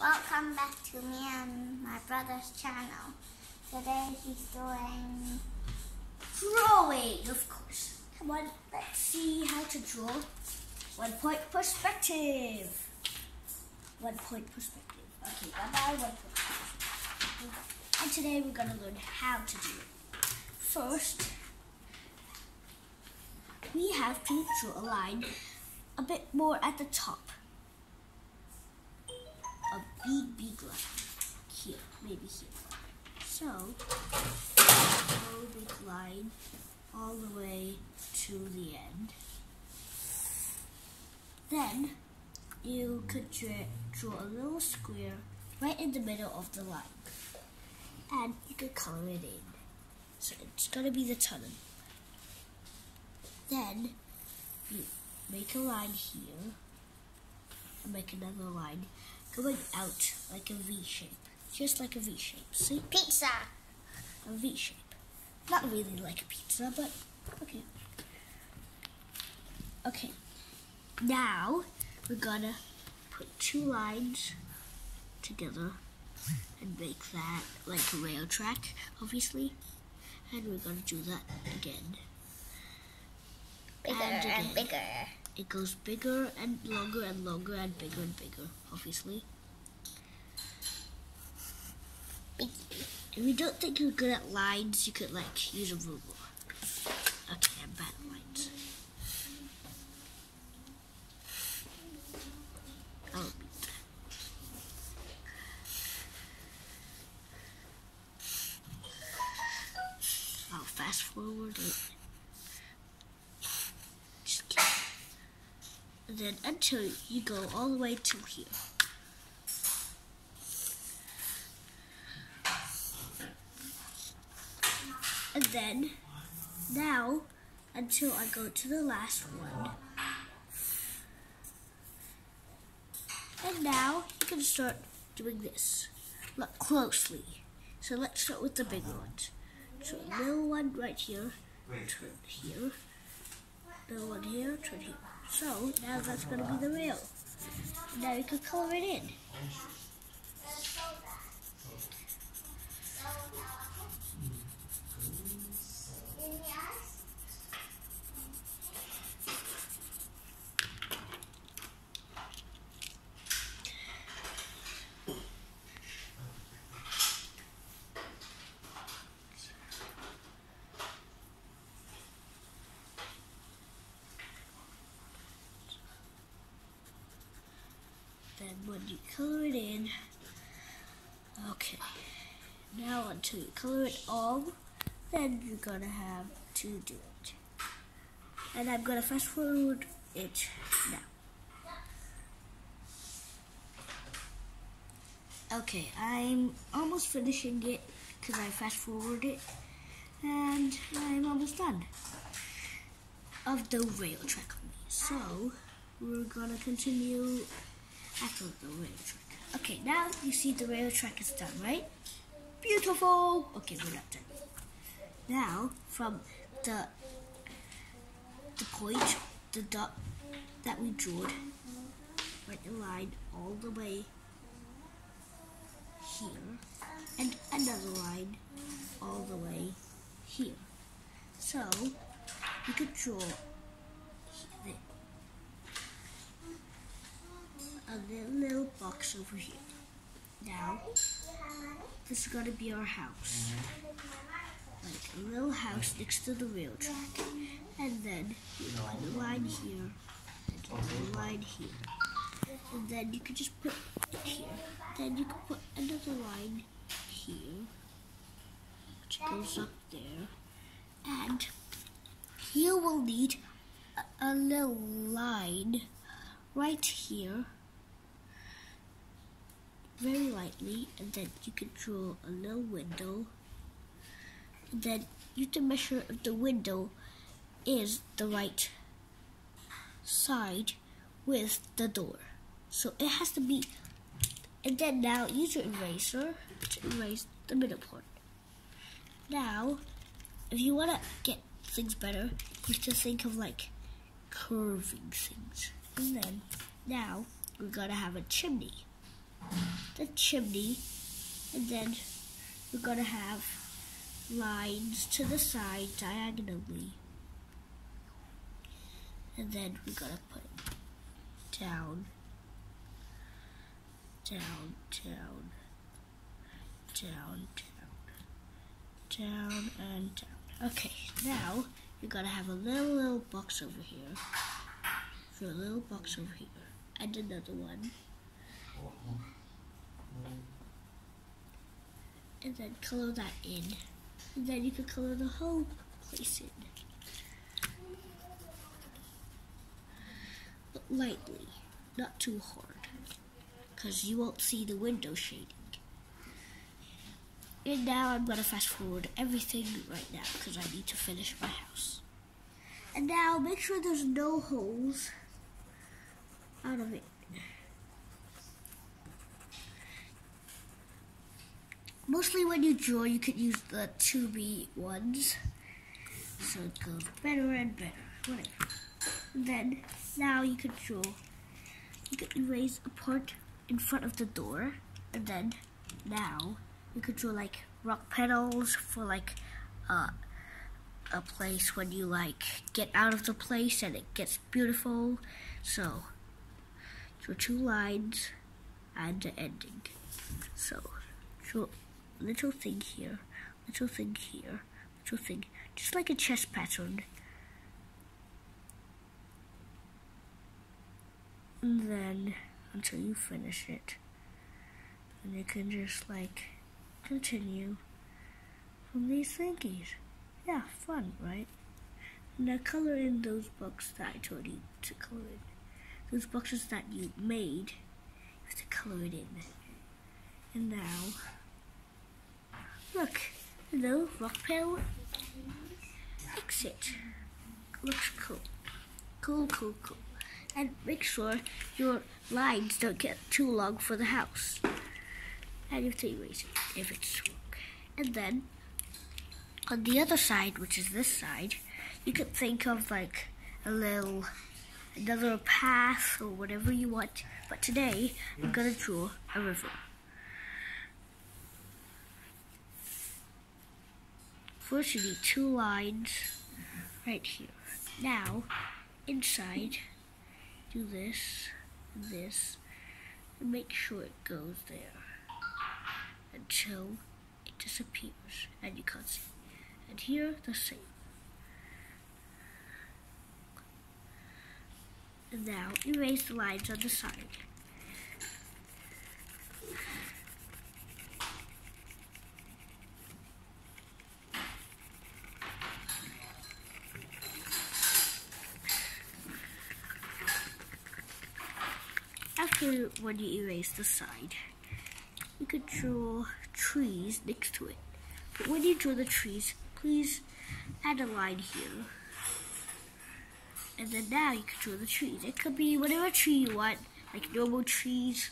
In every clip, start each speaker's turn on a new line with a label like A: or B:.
A: Welcome back to me and my brother's channel. Today he's doing
B: drawing, of course. Come on, let's see how to draw one point perspective. One point perspective. Okay, bye bye, one point perspective. And today we're going to learn how to do it. First, we have to draw a line a bit more at the top a big, big line. Here, maybe here. So, go big line all the way to the end. Then, you could draw a little square right in the middle of the line. And you could color it in. So it's to be the tunnel. Then, you make a line here, and make another line going out like a V shape. Just like a V shape. See?
A: Pizza!
B: A V shape. Not really like a pizza, but okay. Okay. Now we're gonna put two lines together and make that like a rail track, obviously. And we're gonna do that again.
A: Bigger and, again. and bigger.
B: It goes bigger and longer and longer and bigger and bigger, obviously. If you don't think you're good at lines, you could like use a ruler. Okay, I'm bad at lines. I'll. I'll oh, fast forward it. Then until you go all the way to here. And then, now, until I go to the last one. And now, you can start doing this. Look closely. So let's start with the big ones. So little one right here, turn here, little one here, turn here. So now that's going to be the rail. Now you can color it in. Then when you color it in, okay, now until you color it all, then you're gonna have to do it. And I'm gonna fast forward it now. Okay, I'm almost finishing it because I fast forward it and I'm almost done of the rail track. So we're gonna continue after the rail track. Okay, now you see the rail track is done, right? Beautiful! Okay, we're not done. Now, from the the point, the dot that we drew, write a line all the way here, and another line all the way here. So, you could draw a little box over here. Now, this is going to be our house. Like a little house next to the rail track. And then you put a line here and a line here. And then you can just put it here. Then you can put another line here, which goes up there. And you will need a, a little line right here very lightly and then you can draw a little window. And then you to measure if the window is the right side with the door. So it has to be and then now use your eraser to erase the middle part. Now if you want to get things better you have to think of like curving things. And then now we're gonna have a chimney the chimney, and then we're gonna have lines to the side diagonally. And then we're gonna put down, down, down, down, down, down, and down. Okay, now you're gonna have a little, little box over here, for a little box over here, and another one. And then color that in. And then you can color the whole place in. But lightly, not too hard, because you won't see the window shading. And now I'm going to fast forward everything right now, because I need to finish my house. And now make sure there's no holes out of it. Mostly when you draw, you could use the 2B ones. So it goes better and better, whatever. Then, now you could draw, you could erase a part in front of the door. And then, now, you could draw like rock petals for like uh, a place when you like get out of the place and it gets beautiful. So, draw two lines and the ending. So, draw little thing here, little thing here, little thing, just like a chess pattern. And then until you finish it. And you can just like continue from these thingies. Yeah, fun, right? Now color in those books that I told you to color in. Those boxes that you made, you have to color it in. And now Look, hello, rock pedal. Exit. Looks cool. Cool, cool, cool. And make sure your lines don't get too long for the house. And you have to it if it's wrong. And then on the other side, which is this side, you could think of like a little another path or whatever you want. But today I'm gonna draw a river. First you need two lines right here. Now, inside, do this, and this, and make sure it goes there until it disappears and you can't see. And here, the same. And now, erase the lines on the side. When you erase the side, you could draw trees next to it. But when you draw the trees, please add a line here. And then now you can draw the trees. It could be whatever tree you want, like normal trees.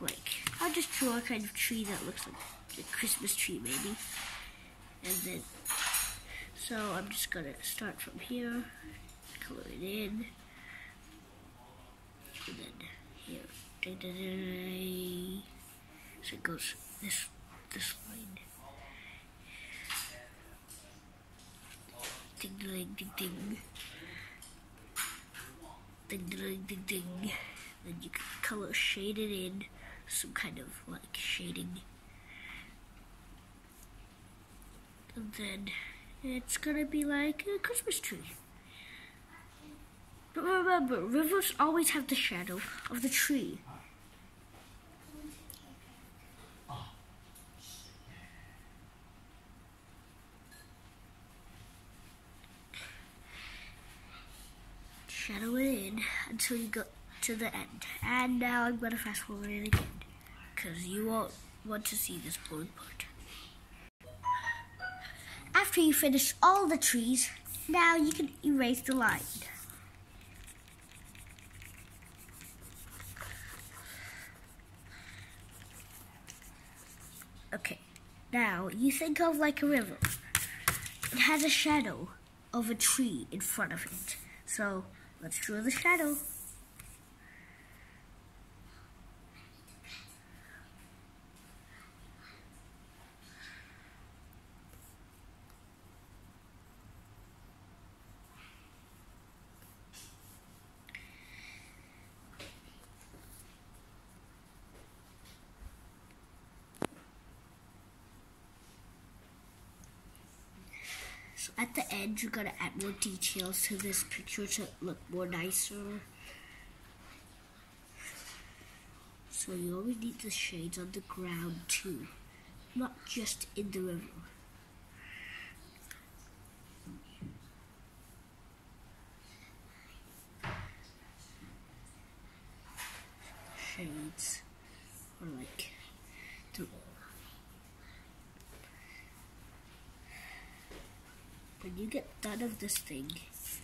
B: Like, I'll just draw a kind of tree that looks like a Christmas tree maybe. And then, so I'm just gonna start from here, color it in, and then So it goes this this line. Ding ding ding ding. Ding ding ding ding. Then you can color shade it in some kind of like shading. And then it's gonna be like a Christmas tree. But remember, rivers always have the shadow of the tree. Shadow it in until you go to the end. And now I'm going to fast forward it again. Because you won't want to see this boring part. After you finish all the trees, now you can erase the line. Okay, now you think of like a river. It has a shadow of a tree in front of it. So let's draw the shadow. At the end, you're gonna add more details to this picture to look more nicer. So you always need the shades on the ground too, not just in the river. Shades, or like the when you get done of this thing,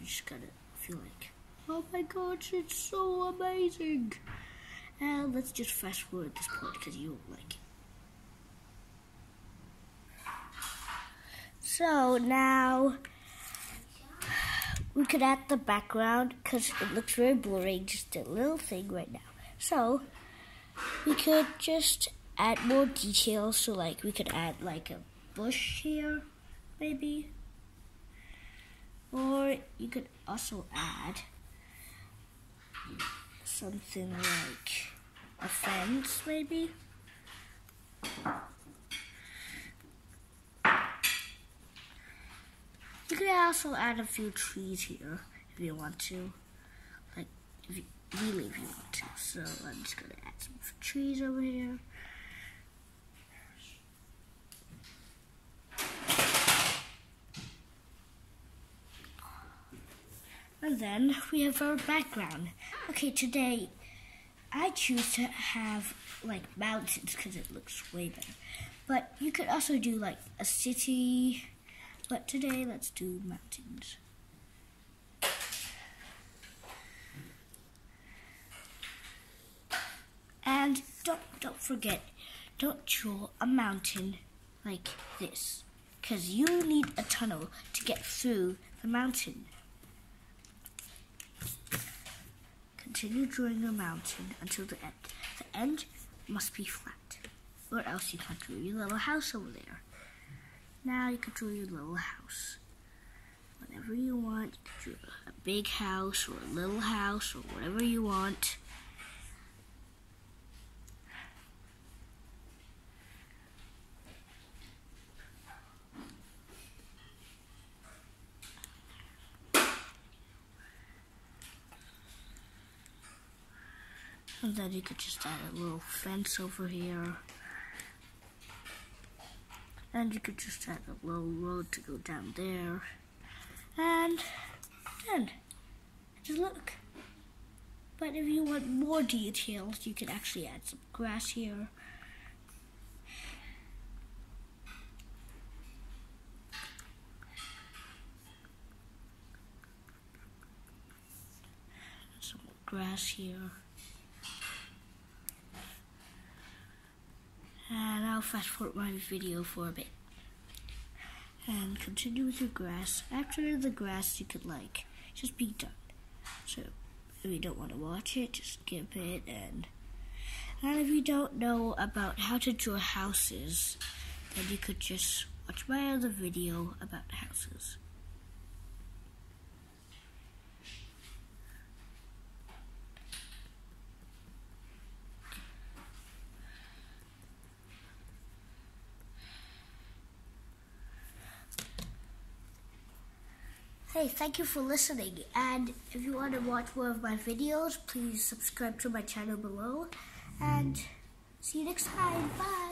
B: you just gotta feel like, oh my gosh, it's so amazing. And let's just fast forward this part because you won't like it. So now we could add the background because it looks very boring, just a little thing right now. So we could just add more details. So like we could add like a bush here, maybe. Or you could also add something like a fence, maybe. You could also add a few trees here if you want to. Like, if you really if you want to. So I'm just gonna add some trees over here. And then we have our background. Okay, today I choose to have like mountains because it looks way better. But you could also do like a city. But today let's do mountains. And don't don't forget, don't draw a mountain like this. Because you need a tunnel to get through the mountain. Continue drawing a mountain until the end. The end must be flat, or else you can't draw your little house over there. Now you can draw your little house. Whatever you want, you can draw a big house or a little house or whatever you want. And then you could just add a little fence over here. And you could just add a little road to go down there. And then, just look. But if you want more details, you can actually add some grass here. Some grass here. And I'll fast forward my video for a bit. And continue with your grass. After the grass, you could like just be done. So if you don't want to watch it, just skip it. And and if you don't know about how to draw houses, then you could just watch my other video about houses. Hey, thank you for listening. And if you want to watch more of my videos, please subscribe to my channel below. And see you next time. Bye.